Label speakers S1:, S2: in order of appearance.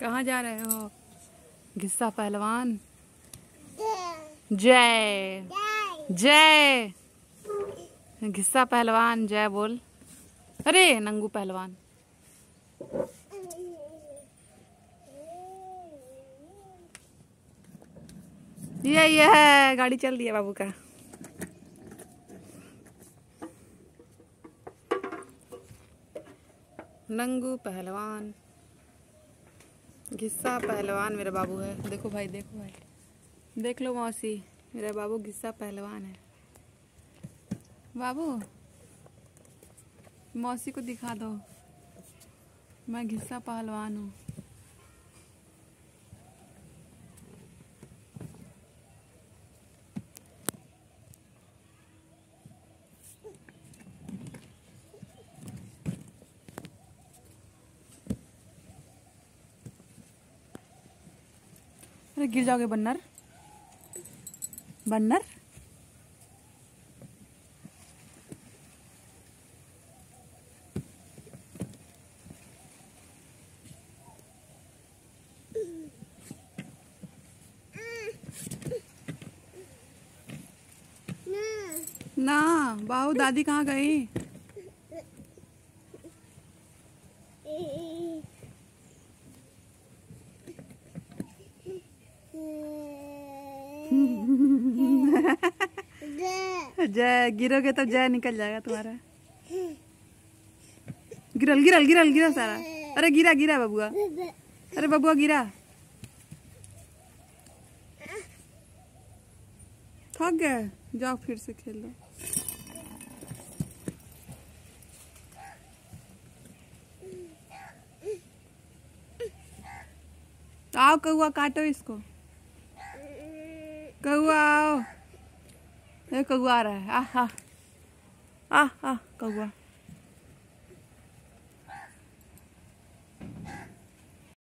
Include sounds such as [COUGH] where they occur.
S1: कहाँ जा रहे हो? घिस्सा पहलवान। जय। जय। घिस्सा पहलवान जय बोल। अरे नंगू पहलवान। ये ये है गाड़ी चल रही है बाबू का। नंगू पहलवान। घिस्सा पहलवान मेरा बाबू है। देखो भाई देखो भाई। देख लो मौसी, मेरा बाबू घिस्सा पहलवान है। बाबू, मौसी को दिखा दो। मैं घिस्सा पहलवान हूँ। अरे गिर जाओगे बन्नर। बन्नर। ना। बाहू दादी कहाँ गई? [LAUGHS] जय, गिरोगे तो जय निकल जाएगा तुम्हारा। गिरल गिरल गिरल गिरल सारा। अरे गिरा गिरा बबुआ। अरे बबुआ, गिरा। थक गए। जाओ फिर से खेल लो। आओ कौआ काटो इसको। कौआ। आओ कौआ आ रहा है। आ आ कौआ।